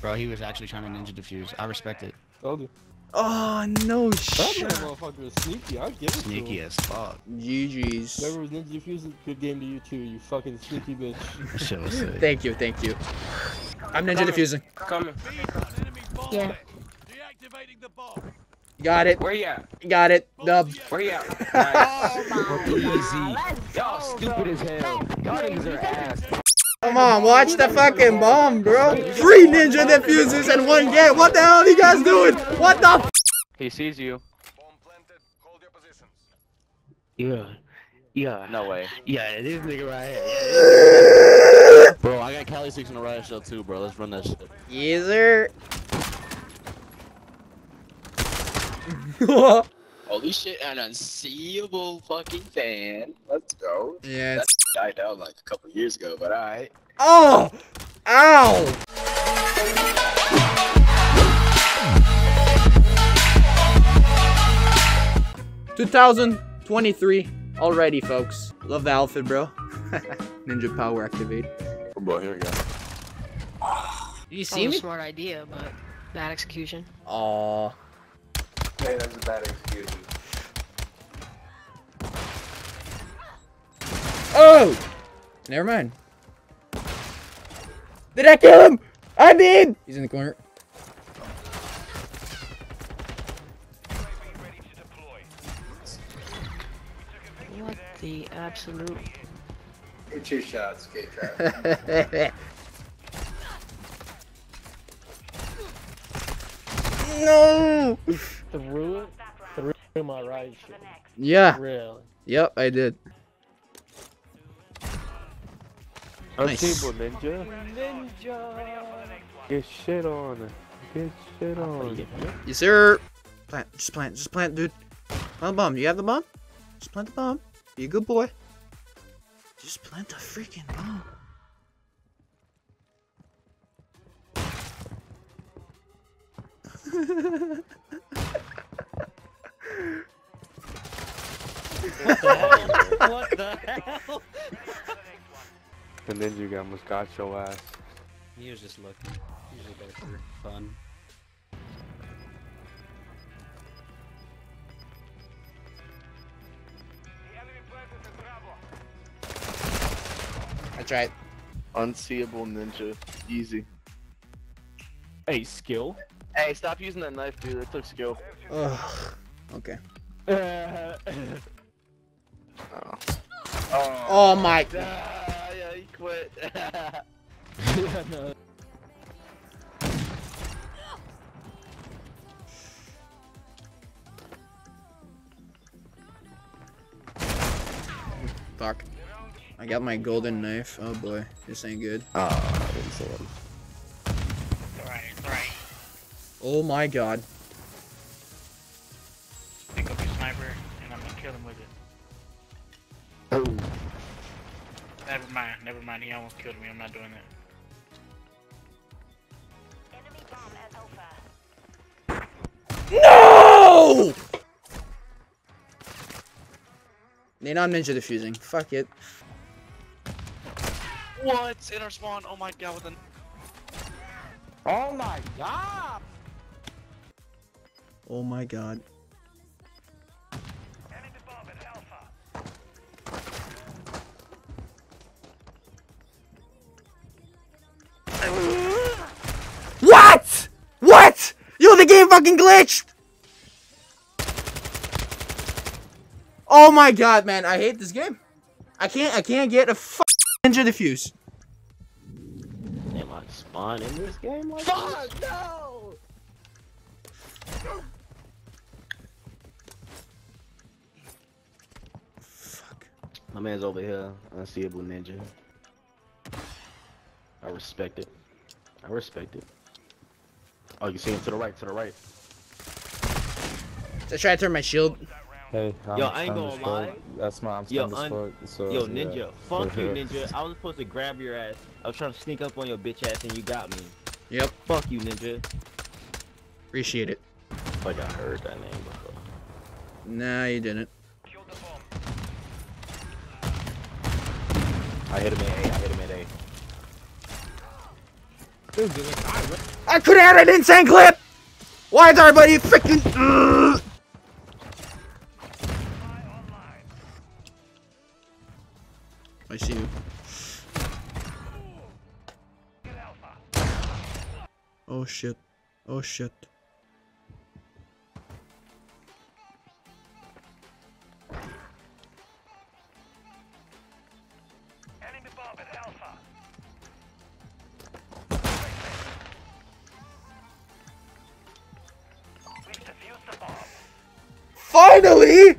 Bro, he was actually trying to ninja defuse. I respect it. Told you. Oh no That shit. motherfucker was sneaky. I give it Sneaky to him. as fuck. GG's. Whoever was Ninja Defusing, good game to you too, you fucking sneaky bitch. Shit was sick. Thank you, thank you. I'm ninja diffusing. Coming. Yeah. Got it. Where you at? Got it. Dub. Where you at? Nice. Easy. Y'all stupid as hell. Y'all niggas are ass. Come on, watch the fucking bomb, bro. Three ninja defuses in one game. What the hell are you guys doing? What the? F He sees you. Yeah. Yeah. No way. Yeah, this nigga right here. Bro, I got Kali sticks in the riot shield too, bro. Let's run that shit. yes, sir. Holy shit, an unseeable fucking fan. Let's go. yeah. That It's... died out like a couple years ago, but alright. Oh! Ow! Two thousand twenty-three already, folks. Love the outfit, bro. Ninja power activate. Oh, bro, here we go. Did you That see was me? a smart idea, but bad execution. Aw. Hey, that's a bad excuse. Never mind. Did I kill him? I did! He's in the corner. What the absolute? Two shots, K-Trap. no! Through it? Through my right shit. Yeah. Really? Yep, I did. Nice. Unseeable ninja. Ninja. Get shit on. Get shit on. Yes, sir. Plant. Just plant. Just plant, dude. Plant the bomb. Do you have the bomb? Just plant the bomb. Be a good boy. Just plant the freaking bomb. what the hell? what the hell? And then you almost got your ass. He was just looking. Usually there for fun. That's right. Unseeable ninja. Easy. Hey, skill. Hey, stop using that knife, dude. That took skill. Ugh. Okay. Oh. Oh my. Yeah, he quit. yeah, no. Fuck. I got my golden knife. Oh boy, this ain't good. oh, I didn't see him. Oh my god. Pick up your sniper, and I'm gonna kill him with it. Oh. Never mind, never mind. He almost killed me. I'm not doing that. No! They not ninja defusing. Fuck it. What? In our spawn? Oh my god, with the Oh my god! Oh my god. What? What? Yo, the game fucking glitched! Oh my god, man, I hate this game. I can't, I can't get a fucking ninja diffuse. Am I spawn in this game? Like Fuck no! Fuck. My man's over here, unseeable ninja. I respect it. I respect it. Oh, you see him to the right, to the right. I try to turn my shield. Hey, I'm Yo, I ain't gonna as fuck. lie. That's my I'm Yo, un- fuck. So, Yo, yeah. Ninja, fuck you, Ninja. I was supposed to grab your ass. I was trying to sneak up on your bitch ass and you got me. Yep, Fuck you, Ninja. appreciate it. Like I heard that name before. Nah, you didn't. I hit him at A. I hit him at A. I could have had an insane clip! Why is everybody freaking. Ugh. I see you. Oh shit. Oh shit. Finally!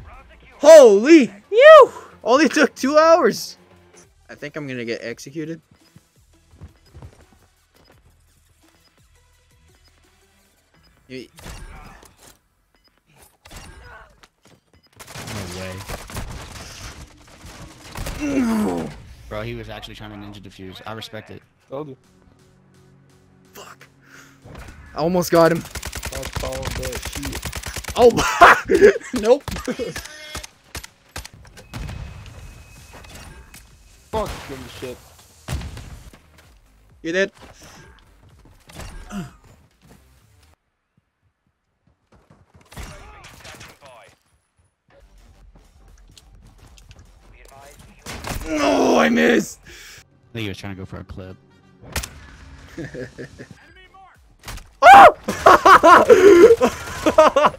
Holy! You! Only took two hours. I think I'm gonna get executed. No way. No. Bro, he was actually trying to ninja defuse. I respect it. Told you. Fuck. I almost got him. That's called that shit. Oh! nope. Fuck them shit. You did. No, I missed. I think he was trying to go for a clip.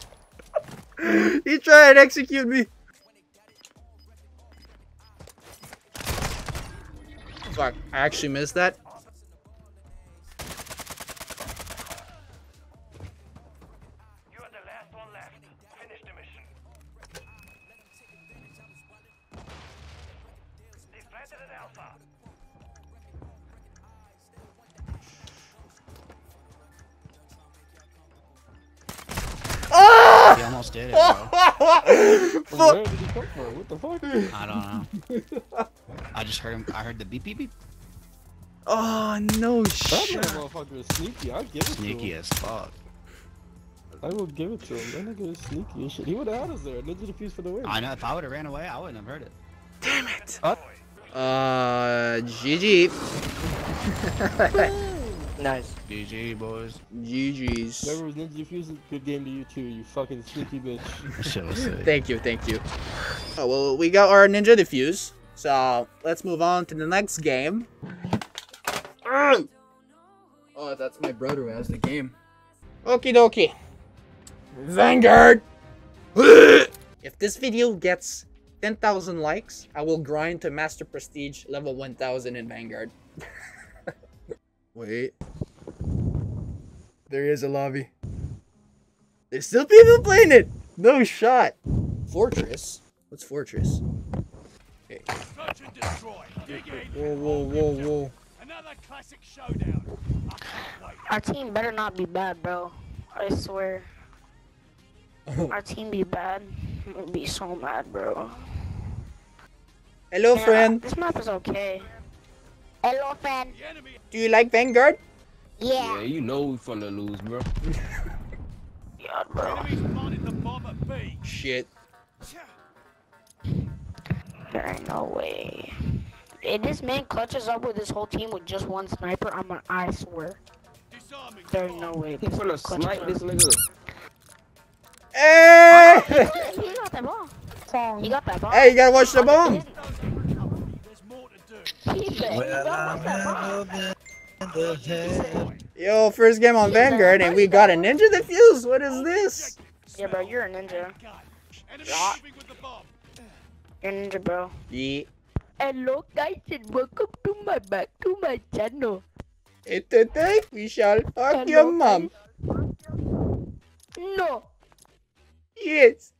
he tried to execute me. Fuck, I actually missed that. Fuck. Where did he come from? What the fuck? I don't know. I just heard him. I heard the beep beep beep. Oh no That shit. motherfucker is sneaky. I'll give it Sneaky to him. as fuck. I will give it to him. That nigga is sneaky as shit. He would have had us there. Ninja defuse for the win. I know. If I would have ran away, I wouldn't have heard it. Damn it. What? Uh, GG. Nice. GG, boys. GG's. Whoever was Ninja defuse, good game to you too, you fucking sneaky bitch. Shit was sick. Thank you, thank you. Oh, well, we got our ninja defuse. So let's move on to the next game. Oh, that's my brother who has the game. Okie dokie. Vanguard. if this video gets 10,000 likes, I will grind to Master Prestige level 1000 in Vanguard. Wait. There is a lobby. There's still people playing it. No shot. Fortress. What's Fortress? Okay. Search and destroy. Dig. Whoa, whoa, whoa, whoa. Another classic showdown. I can't wait. Our team better not be bad, bro. I swear. Our team be bad. I'm gonna be so mad, bro. Hello, Yeah, friend. This map is okay. Hello, friend. Do you like Vanguard? Yeah. Yeah, you know we finna lose, bro. Yeah, bro. enemies planted the bomb at B. Shit. There ain't no way. If this man clutches up with his whole team with just one sniper, I'm gonna, I swear. Disarming. There ain't no way. He finna clutches snipe this nigga. Hey! He got that ball. He got that ball. hey, you gotta watch the bomb. There's more to do. He bet. He got that ball. Yo, first game on Vanguard, and we got a ninja defuse. What is this? Yeah, bro, you're a ninja. Enemy Yeah. moving with the bomb. You're a ninja, bro. Yeah. Hello, guys, and welcome to my back to my channel. And today we shall fuck Hello, your mom. No, Yes.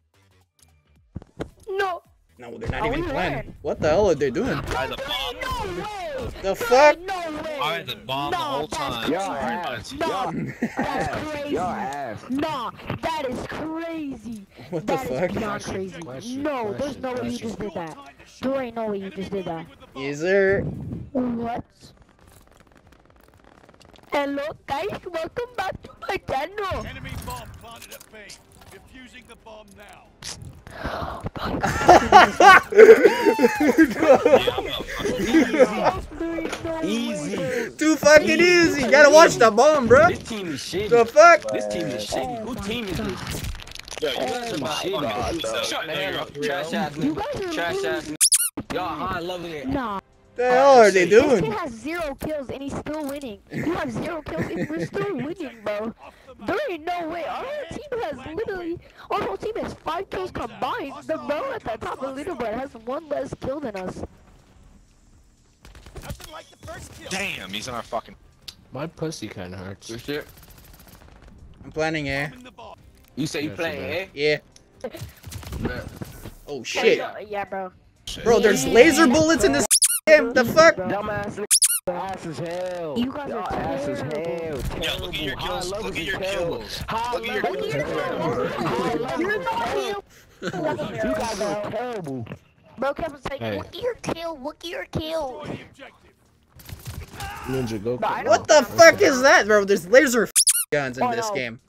no. No, they're not Oh, even playing. ran. What the hell are they doing? Why the bomb? No way. The fuck? No way. Why the bomb the No, whole that's time? Y'all Sorry, ass. but- That's crazy. Y'all ass. Nah, that is crazy. What the That is fuck? beyond crazy. Question, no, question, there's no way you question. just did that. There ain't no way you just did that. Is there? What? Hello, guys. Welcome back to my channel. Enemy bomb planted at B. Defusing the bomb now. Easy. Too fucking easy. you Gotta watch the bomb, bro. This team is shitty. The fuck? This team is shitty. Who team is this? Yo, you guys are shitty. Shut the hell up. Trash ass nigga. Trash ass nigga. Y'all high level it. Nah. The hell are they doing? This kid doing? has zero kills and he's still winning. You have zero kills and we're still winning, bro. There ain't no way. Our whole team has literally, our whole team has five kills combined. The bro at the top of the leaderboard has one less kill than us. Like the first kill. Damn, he's on our fucking. My pussy kinda hurts. Good shit. I'm planning A. Bombing the bomb. You say you Yeah, playing, too eh? Yeah. Oh shit. Yeah, bro. Bro, there's laser bullets in this game. The fuck? Dumbass nigga. Ass as hell. You guys Y'all are ass as terrible. hell. Yo, look at your kills. levels Look at your terrible. kills. Look at your levels is terrible. High levels is terrible. You guys are terrible. Bro kept on saying, Hey. look at your kill, look at your kill. Destroy the objective. Ninja go. But What the fuck is that, bro? There's laser guns in Oh, this no. game.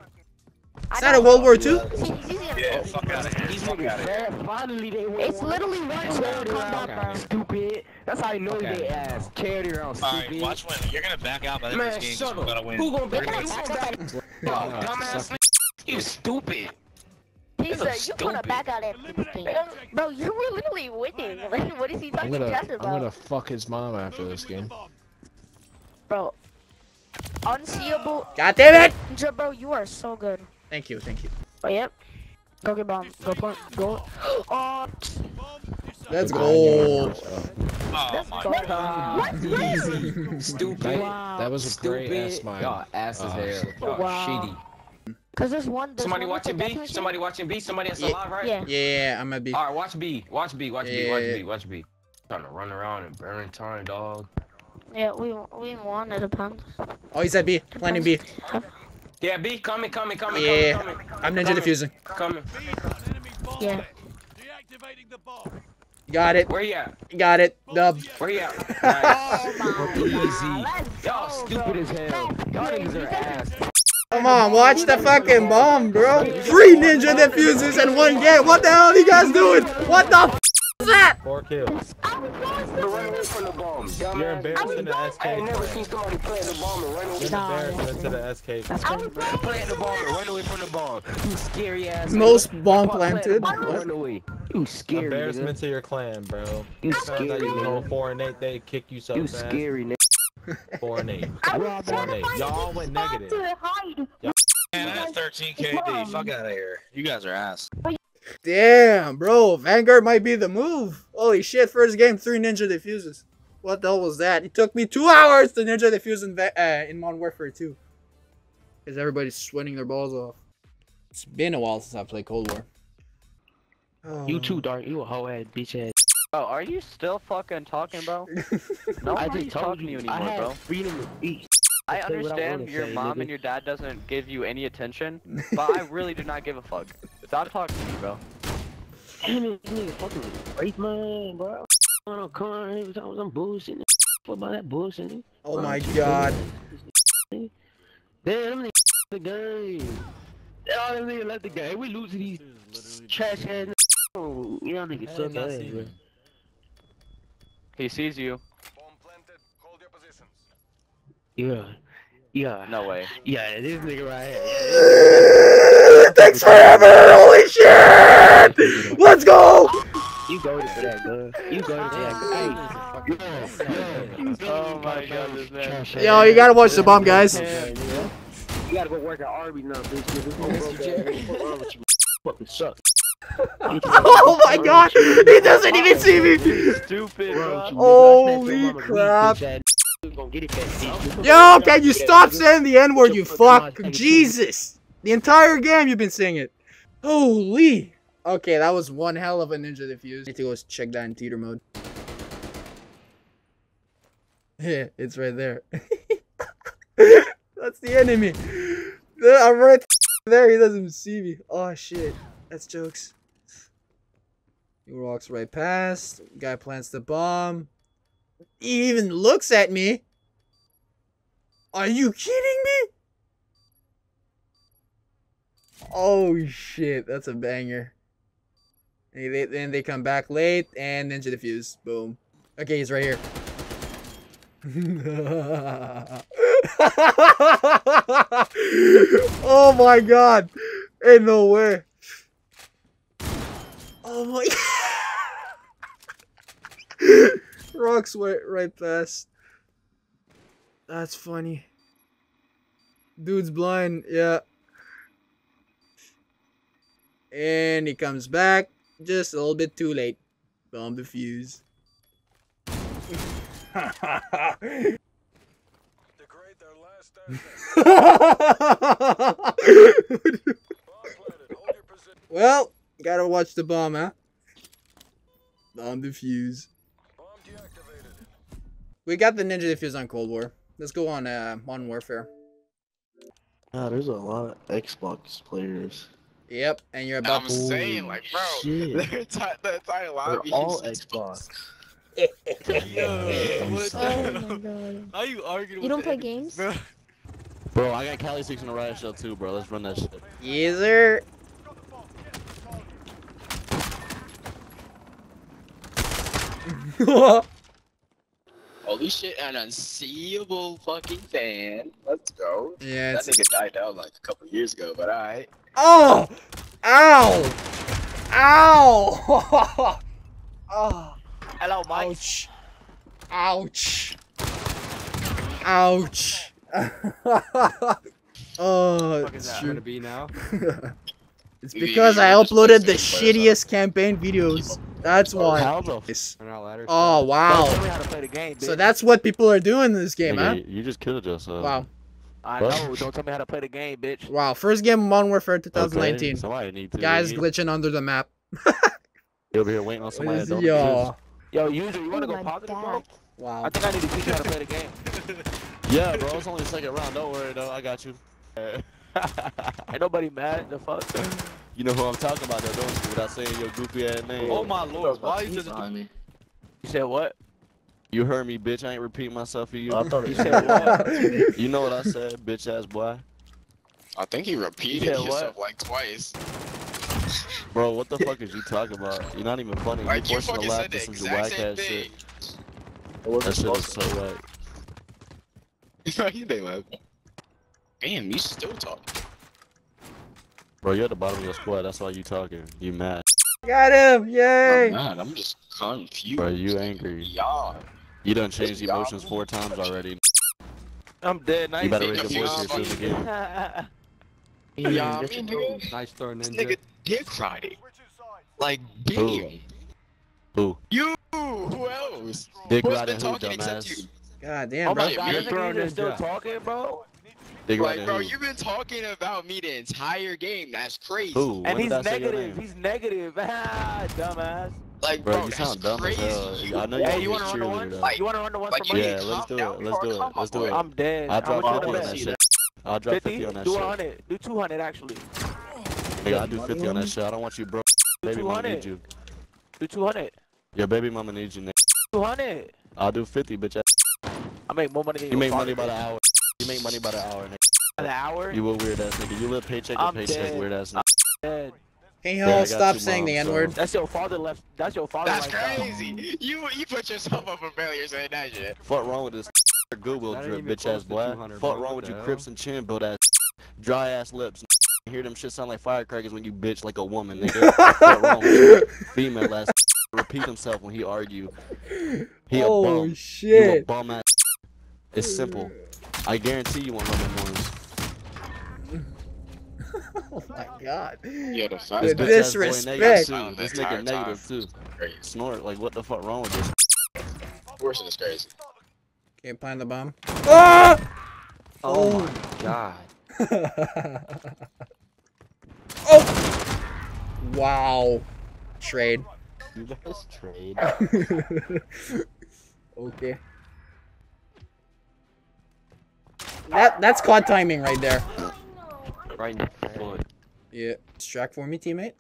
Is that a. World War II? He's using a- Yeah, fuck out of here. Fuck out of here. Finally they. It's literally one shot Charity combat, bro. stupid. That's how you know Okay. they ass. Charity round, Alright, watch when you're gonna back out by the Man, next game. 'cause shut we're up. gonna win. Who gonna back out? Who gonna back Nah, out? nah, Dumbass You stupid. He said, is you gonna back out after this game. Bro, you were literally winning. Like, what is he I'm talking gonna, trash I'm gonna fuck his mom after this game. the bomb. Bro. Unseeable. God damn it! Ninja, bro, you are so good. Thank you, thank you. Oh, yep. Go get bomb. Go point. Go. Oh, Bomb disarmed. Let's Nine go. hours, oh. My god. Easy. Stupid. That, was a great Stupid. ass smile. Y'all ass as Oh, hell. shit. Y'all Wow. shitty. Cause there's one. There's Somebody one with watching the B? definition. Somebody watching B? Somebody that's Yeah. alive, right? Yeah. Yeah, I'm gonna be. Alright, watch B. Watch B. Watch B. Watch Yeah. B. Watch B. Trying to run around and burn time, dog. Yeah, we we won. It depends. Oh, he's at B. Planning B. Yeah, B, coming, coming, coming, Yeah. coming, coming. I'm ninja Coming. diffusing. Coming. B is an enemy bomb. Yeah. net. Deactivating the bomb. Got it. Where you at? Got it. Dub. Where you at? Nice. Oh Easy. Y'all stupid as hell. Y'all niggas are ass. Come on, watch the fucking bomb, bro. Three ninja diffusers in one game. What the hell are you guys doing? What the that? Four kills. I was lost. But run away from the bomb. Dumbass. You're embarrassing the SK. I ain't never seen somebody playing the bomb and run away. You're embarrassing to the SK. I was lost. Playing the bomb and run away from the bomb. You scary ass. Most bomb Fuck playing the planted. What? Run away. You scary. Embarrassment Nigga. to your clan, bro. You Found out scary. you nigga. go four and eight, they kick you so bad. You fast. scary, nigga. Four and eight. Four and eight. Y'all went negative. to hide. Man, I had 13 KD. Fuck out of here. You guys are ass. Damn, bro. Vanguard might be the move. Holy shit, first game, three ninja diffuses. What the hell was that? It took me two hours to ninja defuse in, Va- uh, in Modern Warfare 2. Because everybody's sweating their balls off. It's been a while since I played Cold War. Oh. You too, Dark. You a hoe ass bitch ass. Bro, are you still fucking talking, bro? No I one's just told talking to you, you I anymore, bro. freedom of speech. I say what I understand your say, mom nigga. and your dad doesn't give you any attention, but I really do not give a fuck. Stop talking to me, bro. Damn it, this nigga fucking rape man, bro. On a car, he was on some bullshit. nigga. What about that bullshit? Oh my god. Damn, them niggas the game. All them niggas left the game. We lose to these trash ass niggas. Oh, Y'all niggas suck ass, bro. He sees you. Yeah. Yeah. No way. Yeah, this nigga right here. it takes forever. Holy shit. Let's go. You go to that, girl. You go to that. Hey. Yeah, yeah. Oh my god, this man. Yo, you gotta watch the bomb, guys. You gotta go work at Arby's now, bitch. nigga. What's wrong you? Fucking suck. Oh my god. He doesn't even see me. Stupid, bro. Holy crap. Yo, can you stop saying the N word, you fuck? Jesus. The entire game you've been saying it. Holy. Okay, that was one hell of a ninja defuse. Need to go check that in theater mode. Yeah, it's right there. That's the enemy. Uh, I'm right there. He doesn't see me. Oh shit. That's jokes. He walks right past. Guy plants the bomb. He even looks at me. Are you kidding me? Oh shit, that's a banger. And they, then they come back late and ninja defuse. Boom. Okay, he's right here. oh my god. Ain't no way. Oh my Rocks went right past. That's funny. Dude's blind, yeah. And he comes back just a little bit too late. Bomb defuse. Degrade their last asset. Bomb planted. Hold your position. well, gotta watch the bomb, huh? Bomb defuse. Bomb. We got the ninja defuse on Cold War. Let's go on uh, Modern Warfare. Ah, there's a lot of Xbox players. Yep, and you're about to I'm to. saying, like, bro, shit. the entire, the entire They're all is Xbox. Yo, I'm what sorry. Oh my god. How you arguing You don't play the games? Bro. Bro, I got Kali sticks in the riot shield too, bro. Let's run that shit. Yes, sir. Holy shit, an unseeable fucking fan. Let's go. yeah, That nigga died out like a couple years ago, but alright. Oh! Ow! Ow! oh. Hello, Mike. Ouch. Ouch. Ouch. oh, fuck is it's that gonna be now? it's because I uploaded the shittiest campaign videos. That's oh, why. How the f- Yes. Turn out ladder. Oh wow. me how to play the game, bitch. So that's what people are doing in this game, huh? You just killed yourself. Wow. I What? know. Don't tell me how to play the game, bitch. Wow. First game of Modern Warfare Okay, 2019. Somebody need to. Guys You glitching under the map. over here waiting on somebody that don't Yo. Yo, user, you wanna Oh go my positive, bro? Wow. I think I need to teach you how to play the game. Yeah, bro. It's only the second round. Don't worry though. I got you. Ain't nobody mad. The fuck? You know who I'm talking about though, don't you? Without saying your goofy ass name. Oh my lord, why are you just You said what? You heard me, bitch. I ain't repeating myself for you. Oh, I thought you said what? You know what I said, bitch ass boy. I think he repeated said what? himself like twice. Bro, what the fuck is you talking about? You're not even funny. Like, you you forcing fucking to laugh said the at some exact whack same ass thing. shit. That shit is so whack. you think, man? Damn, you still talking. Bro, you're at the bottom of your squad. That's why you talking. You mad. Got him! Yay! I'm not, I'm just confused. Bro, you angry. Y'all. You done changed emotions four times already. I'm dead. Now You better raise your voice to your fucking- shit again. Yeah, I mean, dude, Nice throw, this nigga dick riding. Like, Who? damn. Who? You, who else? Dick Who's riding who, talking you? dumbass? God damn, Oh bro. my god, You're throwing nigga is still talking, bro. Dick Like, riding bro, who? you've been talking about me the entire game. That's crazy. Who? When And he's did I negative. He's negative. Ah, dumbass. Like, Bro, bro, you sound dumb as crazy. hell. I know you Hey, want you to wanna run the one? though. Like- You wanna run the one like, for money? Yeah, let's do it. Let's do it. Let's do it. I'm dead. I'll drop 50 on that shit. I'll drop 50 50? on that Do 100. Do 200 actually. Nigga, I'll do 50 on that shit. I don't want you broke. Baby mama 200. need you. Do 200. Your baby mama needs you, nigga. 200. I'll do 50, bitch. I make more money than You You make money by the hour. You make money by the hour, nigga. By the hour. You a weird ass nigga. You live paycheck to paycheck, dead. weird ass nigga. dead. Can Yeah, y'all, got stop two saying the N word? That's your father left. That's your father. That's lifestyle. crazy. You you put yourself up for failure saying that shit. Fuck wrong with this Goodwill That drip, bitch ass black. to boy. 200, Fuck wrong with the you hell? crips and chin build ass dry ass lips. Hear them shit sound like firecrackers when you bitch like a woman, nigga. Fuck wrong with you? Female ass repeat himself when he argue. He a Oh bum. You a bum ass. It's simple. I guarantee you won't run them ones. Oh my god. Yeah, the This The bitch boy negative too. This nigga negative too. Snort like what the fuck wrong with this? Worse is crazy. Can't find the bomb. Ah! Oh my god. oh! Wow. Trade. You guys trade. okay. That that's caught timing right there. Right in the foot. Yeah. Distract for me, teammate.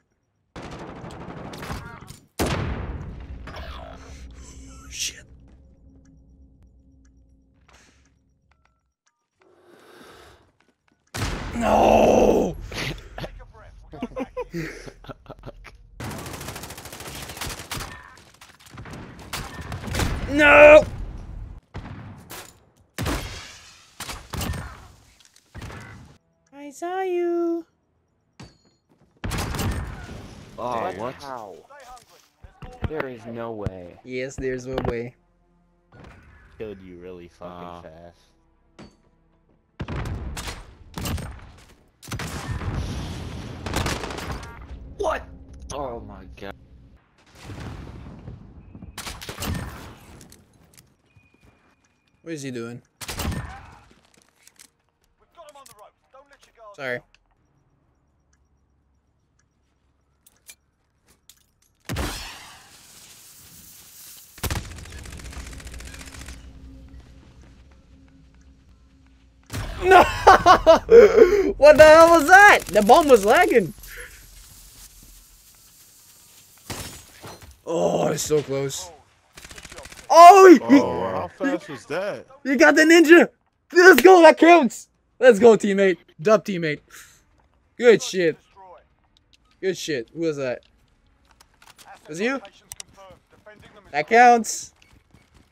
Yes, there's a way. Killed you really fucking Uh. fast. What? Oh my god. What is he doing? Sorry. No! what the hell was that? The bomb was lagging. Oh, it's so close. Oh, he- Oh, how fast was that? you got the ninja! Let's go, that counts! Let's go, teammate. Dub teammate. Good shit. Good shit. Who was that? Was you? That counts.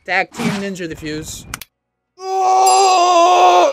Tag team ninja defuse. Oh!